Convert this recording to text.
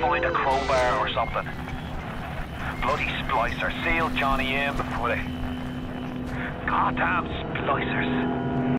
find a crowbar or something. Bloody splicer. Seal Johnny in before they... Goddamn splicers.